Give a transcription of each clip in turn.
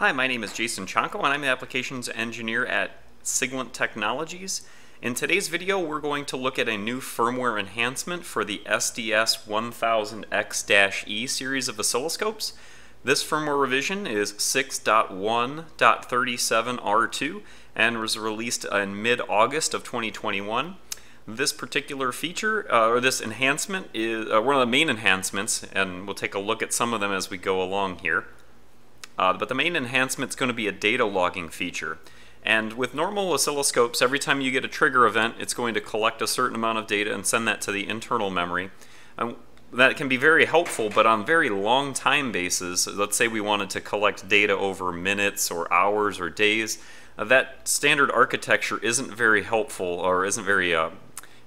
Hi, my name is Jason Chonko and I'm the Applications Engineer at Siglent Technologies. In today's video, we're going to look at a new firmware enhancement for the SDS 1000X-E series of oscilloscopes. This firmware revision is 6.1.37R2 and was released in mid-August of 2021. This particular feature, uh, or this enhancement, is uh, one of the main enhancements, and we'll take a look at some of them as we go along here. Uh, but the main enhancement is going to be a data logging feature. And with normal oscilloscopes, every time you get a trigger event, it's going to collect a certain amount of data and send that to the internal memory. And that can be very helpful, but on very long time bases, let's say we wanted to collect data over minutes or hours or days, uh, that standard architecture isn't very helpful or isn't very uh,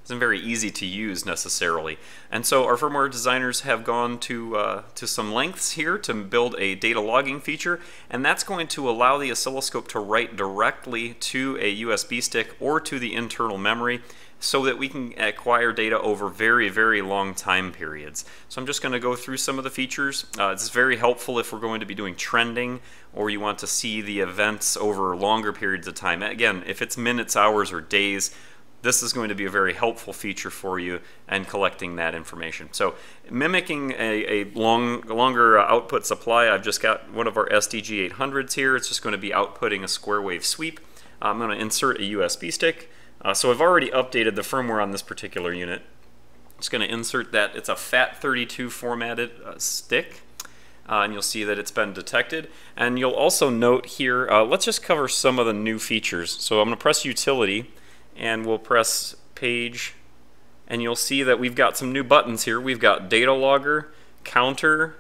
isn't very easy to use necessarily. And so our firmware designers have gone to, uh, to some lengths here to build a data logging feature, and that's going to allow the oscilloscope to write directly to a USB stick or to the internal memory so that we can acquire data over very, very long time periods. So I'm just going to go through some of the features. Uh, it's very helpful if we're going to be doing trending or you want to see the events over longer periods of time. Again, if it's minutes, hours, or days, this is going to be a very helpful feature for you and collecting that information. So mimicking a, a long, longer uh, output supply, I've just got one of our SDG 800s here. It's just going to be outputting a square wave sweep. I'm going to insert a USB stick. Uh, so I've already updated the firmware on this particular unit. It's going to insert that. It's a FAT32 formatted uh, stick. Uh, and you'll see that it's been detected. And you'll also note here, uh, let's just cover some of the new features. So I'm going to press Utility, and we'll press page and you'll see that we've got some new buttons here. We've got data logger, counter,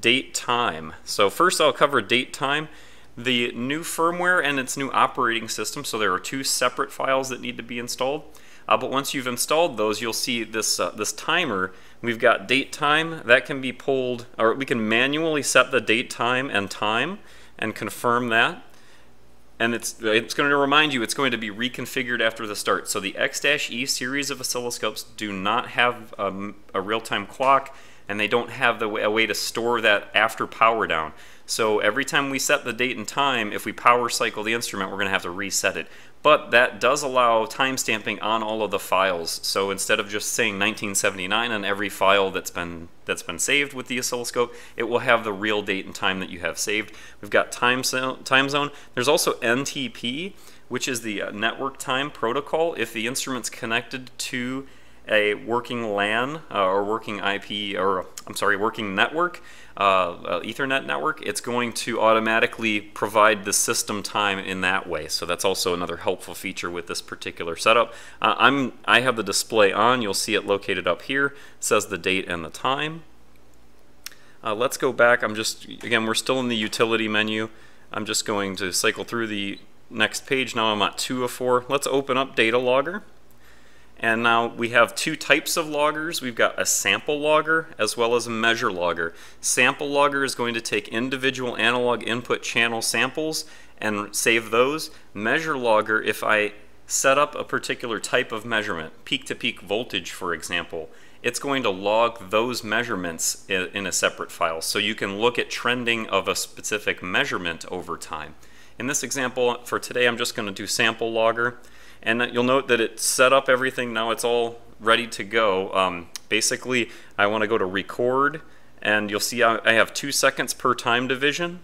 date time. So first I'll cover date time. The new firmware and its new operating system, so there are two separate files that need to be installed. Uh, but once you've installed those, you'll see this, uh, this timer. We've got date time. That can be pulled, or we can manually set the date time and time and confirm that and it's, it's going to remind you it's going to be reconfigured after the start. So the X-E series of oscilloscopes do not have um, a real-time clock and they don't have the a way to store that after power down. So every time we set the date and time, if we power cycle the instrument, we're going to have to reset it. But that does allow timestamping on all of the files. So instead of just saying 1979 on every file that's been that's been saved with the oscilloscope, it will have the real date and time that you have saved. We've got time zone. Time zone. There's also NTP, which is the uh, network time protocol. If the instrument's connected to a working LAN uh, or working IP or I'm sorry, working network, uh, uh, Ethernet network, it's going to automatically provide the system time in that way. So that's also another helpful feature with this particular setup. Uh, I'm I have the display on. You'll see it located up here. It says the date and the time. Uh, let's go back. I'm just again we're still in the utility menu. I'm just going to cycle through the next page. Now I'm at 2 of 4. Let's open up data logger. And now we have two types of loggers. We've got a sample logger as well as a measure logger. Sample logger is going to take individual analog input channel samples and save those. Measure logger, if I set up a particular type of measurement, peak-to-peak -peak voltage for example, it's going to log those measurements in a separate file. So you can look at trending of a specific measurement over time. In this example, for today, I'm just going to do sample logger. And you'll note that it set up everything. Now it's all ready to go. Um, basically, I want to go to record, and you'll see I have two seconds per time division.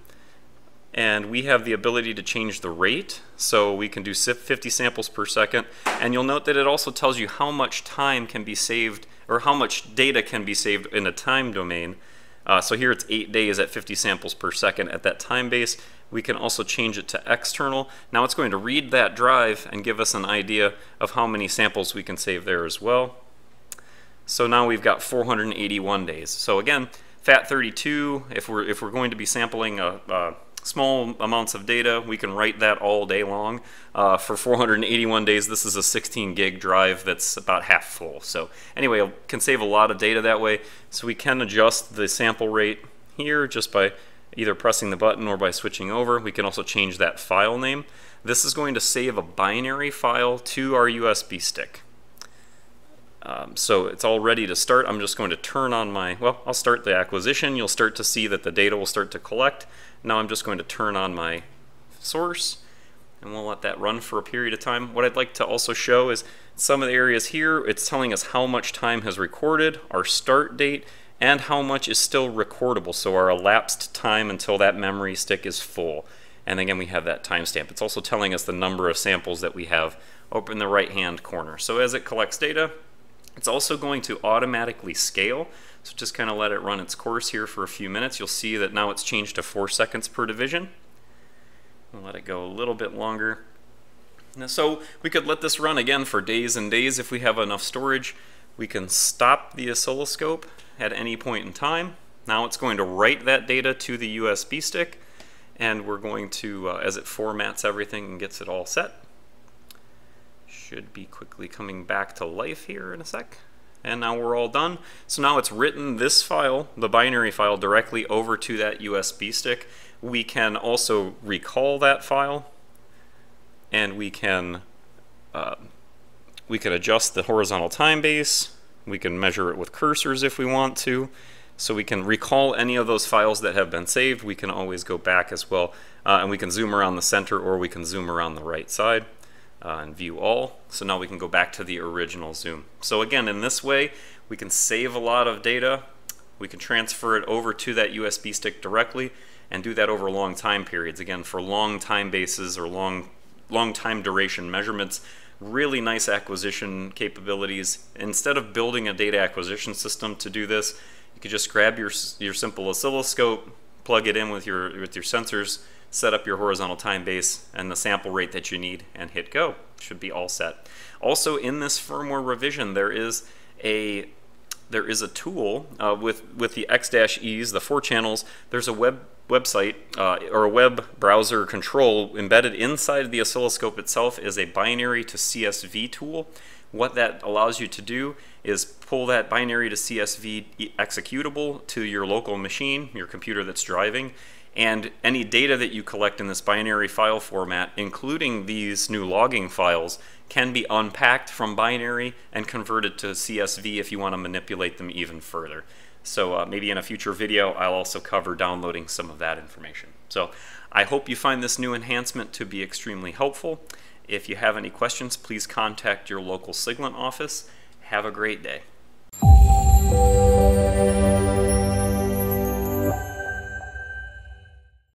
And we have the ability to change the rate, so we can do 50 samples per second. And you'll note that it also tells you how much time can be saved, or how much data can be saved in a time domain. Uh, so here it's eight days at 50 samples per second at that time base. We can also change it to external. Now it's going to read that drive and give us an idea of how many samples we can save there as well. So now we've got 481 days. So again, FAT32, if we're, if we're going to be sampling a, a small amounts of data. We can write that all day long. Uh, for 481 days, this is a 16 gig drive that's about half full. So anyway, can save a lot of data that way. So we can adjust the sample rate here just by either pressing the button or by switching over. We can also change that file name. This is going to save a binary file to our USB stick. Um, so it's all ready to start. I'm just going to turn on my, well, I'll start the acquisition. You'll start to see that the data will start to collect. Now I'm just going to turn on my source and we'll let that run for a period of time. What I'd like to also show is some of the areas here, it's telling us how much time has recorded, our start date, and how much is still recordable, so our elapsed time until that memory stick is full. And again, we have that timestamp. It's also telling us the number of samples that we have up in the right-hand corner. So as it collects data, it's also going to automatically scale. So just kind of let it run its course here for a few minutes. You'll see that now it's changed to four seconds per division. We'll let it go a little bit longer. Now, so we could let this run again for days and days if we have enough storage. We can stop the oscilloscope at any point in time. Now it's going to write that data to the USB stick and we're going to, uh, as it formats everything and gets it all set, should be quickly coming back to life here in a sec. And now we're all done. So now it's written this file, the binary file, directly over to that USB stick. We can also recall that file and we can uh, we can adjust the horizontal time base. We can measure it with cursors if we want to. So we can recall any of those files that have been saved. We can always go back as well. Uh, and we can zoom around the center or we can zoom around the right side uh, and view all. So now we can go back to the original zoom. So again, in this way, we can save a lot of data. We can transfer it over to that USB stick directly and do that over long time periods. Again, for long time bases or long, long time duration measurements, really nice acquisition capabilities. Instead of building a data acquisition system to do this, you could just grab your, your simple oscilloscope, plug it in with your, with your sensors, set up your horizontal time base and the sample rate that you need and hit go. Should be all set. Also in this firmware revision there is a there is a tool uh, with with the X-E's, the four channels. There's a web website uh, or a web browser control embedded inside the oscilloscope itself is a binary to CSV tool. What that allows you to do is pull that binary to CSV executable to your local machine, your computer that's driving, and any data that you collect in this binary file format, including these new logging files, can be unpacked from binary and converted to CSV if you want to manipulate them even further. So uh, maybe in a future video, I'll also cover downloading some of that information. So I hope you find this new enhancement to be extremely helpful. If you have any questions, please contact your local Siglent office. Have a great day.